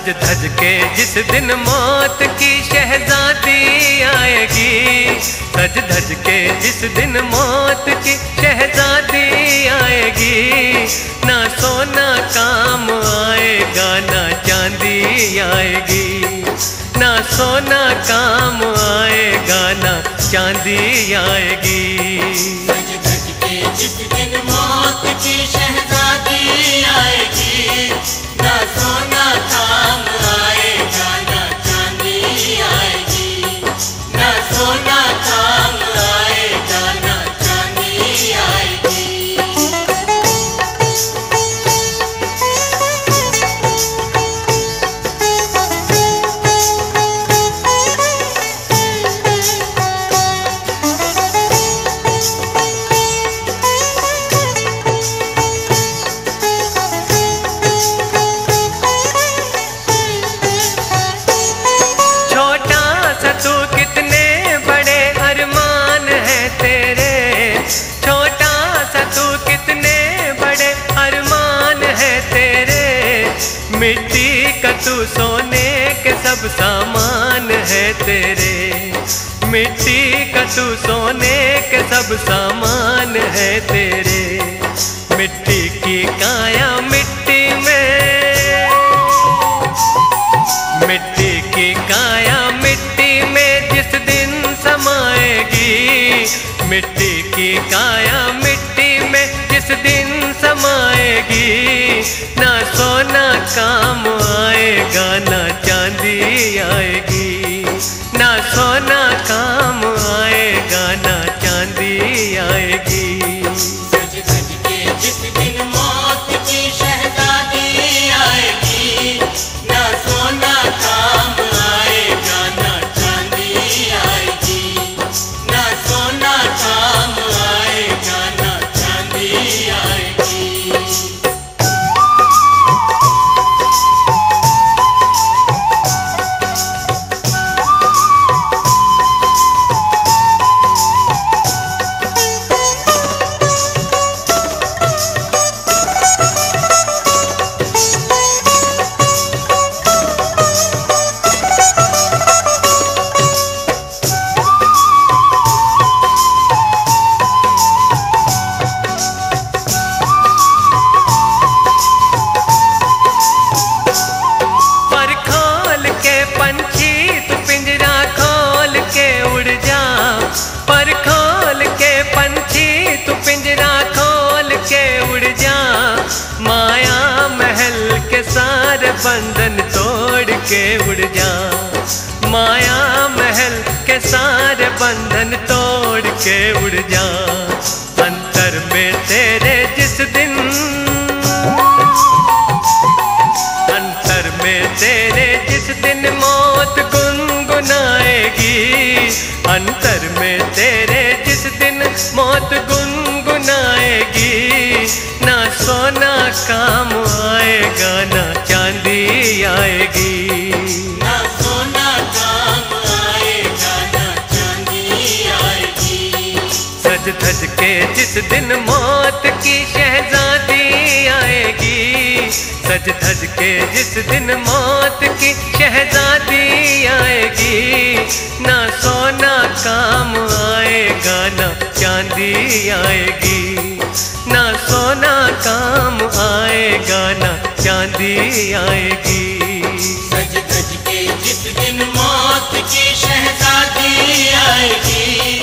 सज धज के जिस दिन मौत की शहजादी आएगी। सज धज के जिस दिन मौत की शहजादी आएगी। ना सोना काम आएगा, ना चांदी आएगी। ना सोना काम आएगा, ना चांदी आएगी। धज जिस दिन मौत की शहजादी आएगी। ना सोना मिट्टी का तू सोने के सब सामान है तेरे। मिट्टी का तू सोने के सब सामान है तेरे। मिट्टी की काया मिट्टी में। मिट्टी की काया मिट्टी में जिस दिन समाएगी। मिट्टी की काया मिट्टी में दिन समाएगी। ना सोना काम आएगा ना चांदी आएगी। ना सोना काम के उड़ जा। माया महल के सारे बंधन तोड़ के उड़ जा। अंतर में तेरे जिस दिन, अंतर में तेरे जिस दिन मौत गुनगुनाएगी। अंतर में तेरे जिस दिन मौत गुनगुनाएगी। ना सोना काम आएगा, ना के जिस दिन मौत की शहजादी आएगी, सज धज के जिस दिन मौत की शहजादी आएगी, ना सोना काम आएगा, ना चांदी आएगी। ना सोना काम आएगा, ना चांदी आएगी। सज धज के जिस दिन मौत की शहजादी आएगी